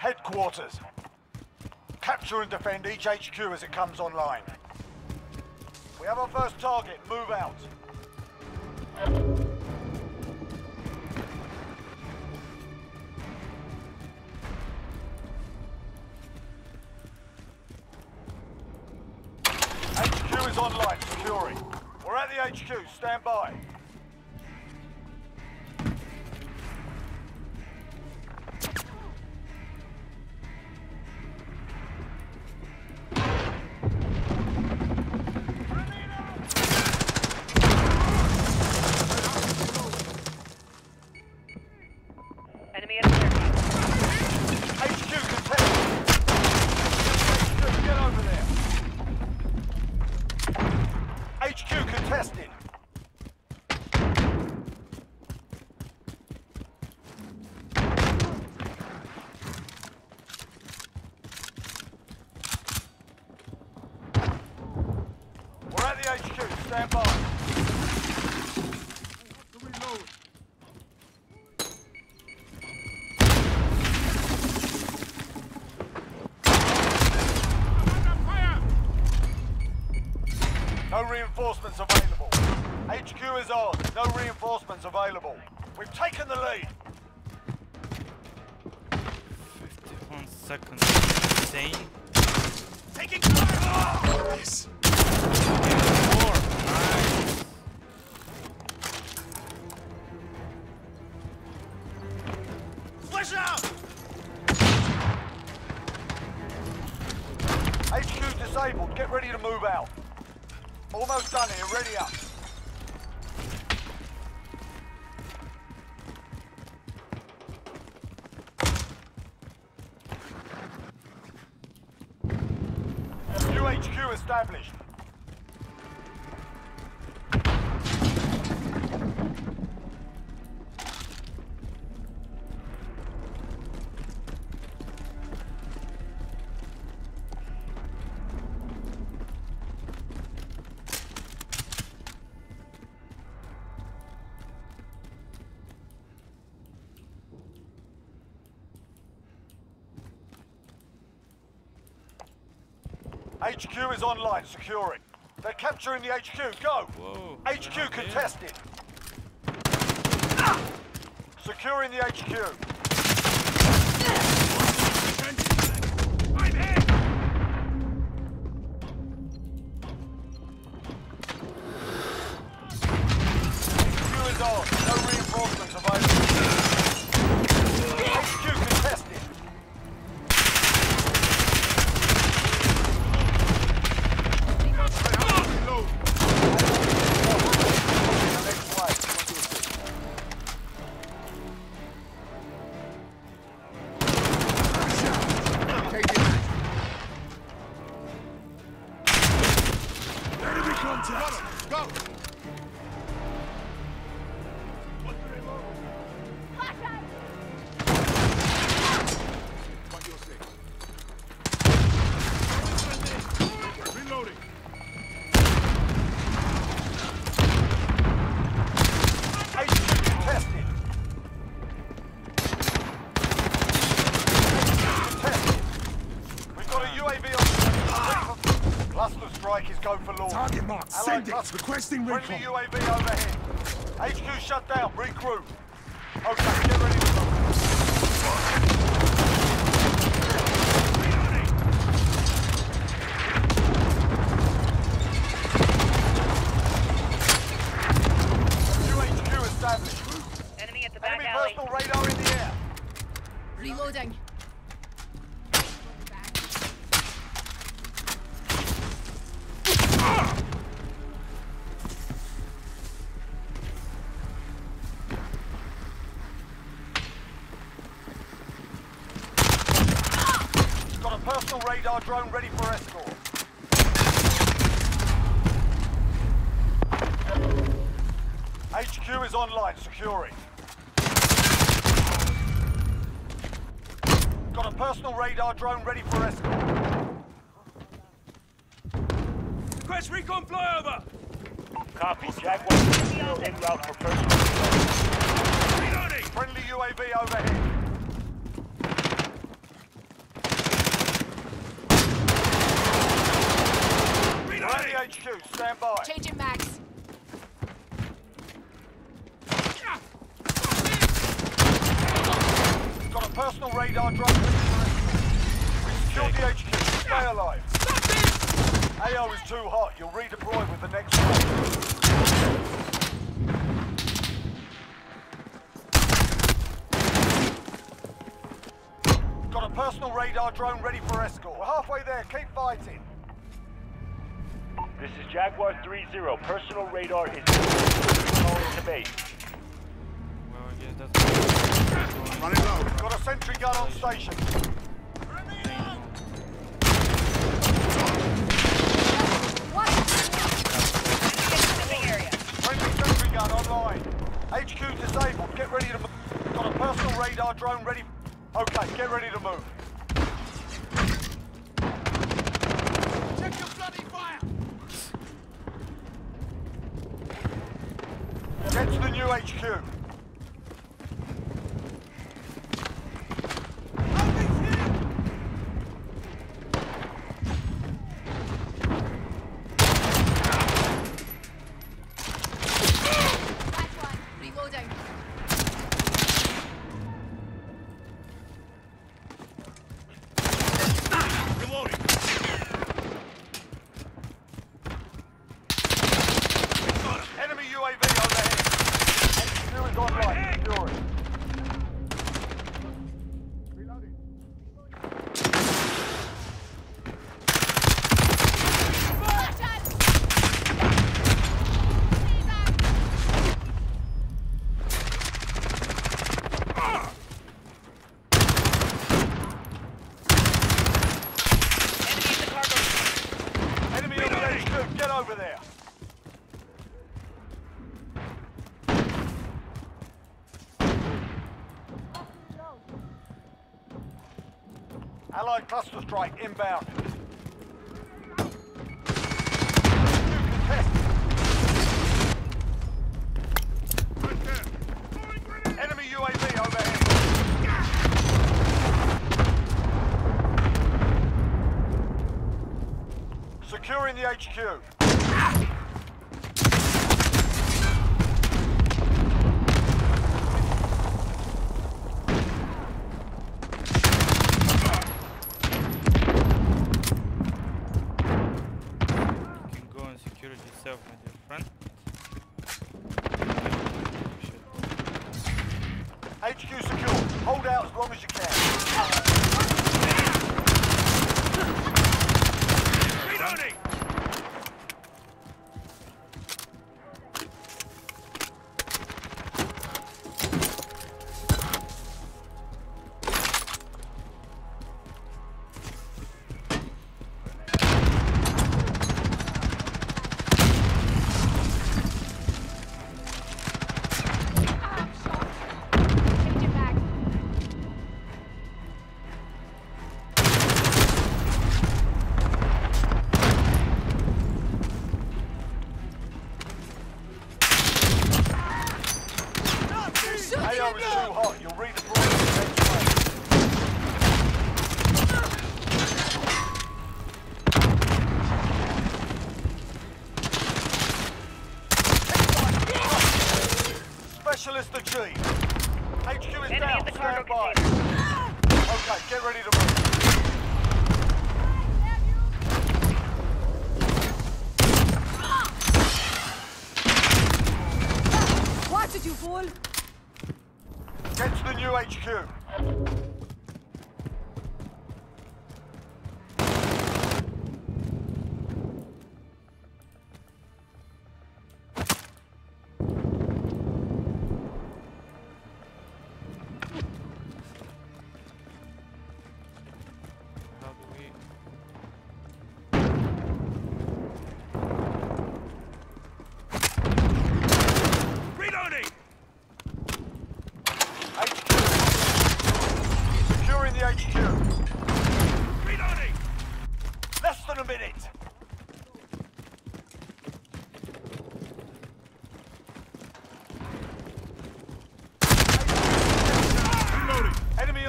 Headquarters. Capture and defend each HQ as it comes online. We have our first target. Move out. HQ is online, securing. We're at the HQ, stand by. HQ contested. We're at the HQ. Stand by. No reinforcements available. HQ is ours. No reinforcements available. We've taken the lead. 51 seconds. Insane. Taking fire! Yes. Four. Nice. Flash out! HQ disabled. Get ready to move out. Almost done here. Ready up. HQ is online, securing. They're capturing the HQ. Go! Whoa. HQ contested. Ah! Securing the HQ. Allied Send it. cluster- Requesting Friendly recon. UAV overhead. HQ shut down. Regroup. Got a personal radar drone ready for escort. HQ is online, securing. Got a personal radar drone ready for escort. Request recon flyover. Copy. Jaguar zero en route for personal. Reloading. Friendly UAV overhead. radar drone ready for escort. We're halfway there. Keep fighting. This is Jaguar 3-0. Personal radar is calling to base. Well, yeah, that's... Running low. Got a sentry gun on station. Online. HQ disabled. Get ready to... Got a personal radar drone ready Allied cluster strike inbound. Securing the HQ. Get ready to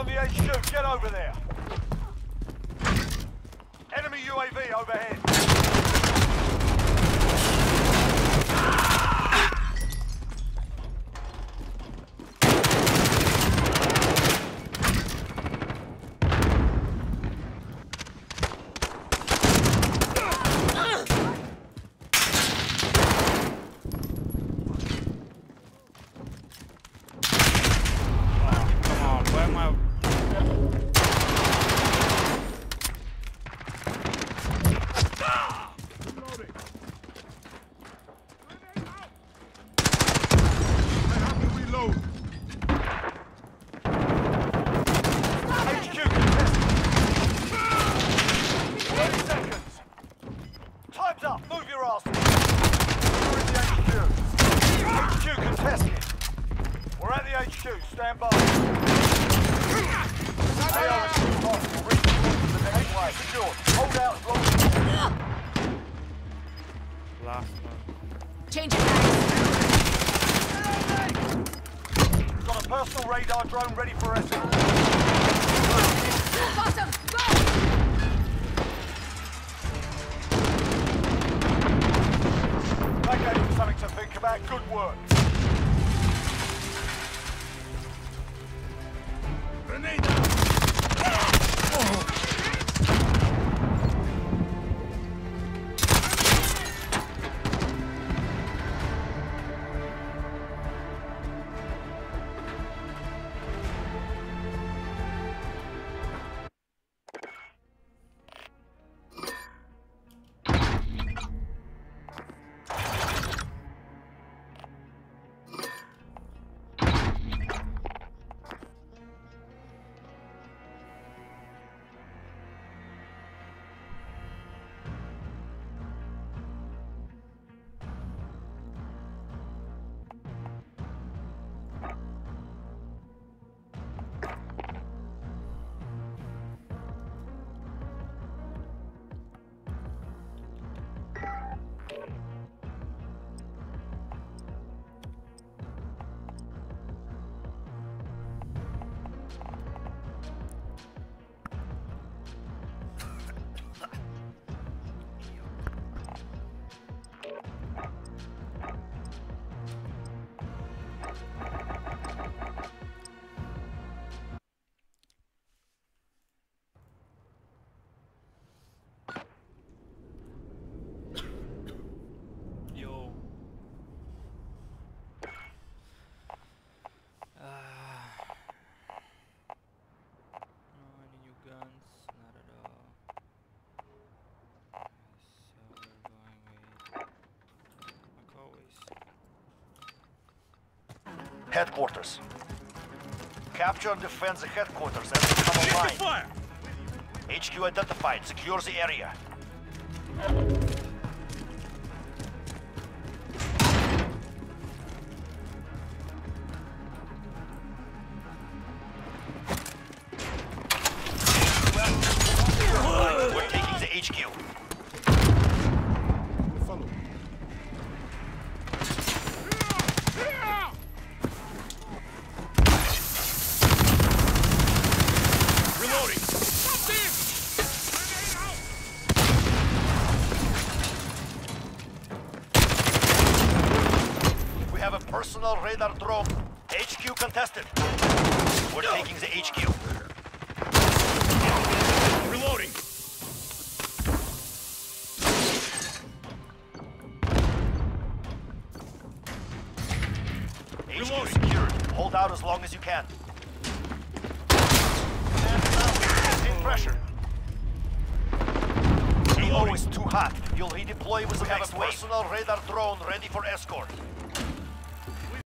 on the HQ. Get over there. Enemy UAV overhead. Headquarters. Capture and defend the headquarters as they come online. fire! HQ identified. Secure the area. We're taking the HQ. Reloading! We have a personal radar drone. HQ contested. We're taking the HQ. Reloading! HQ secured. Hold out as long as you can. Take pressure. Reloading. is too hot. You'll redeploy with the next personal radar drone ready for escort.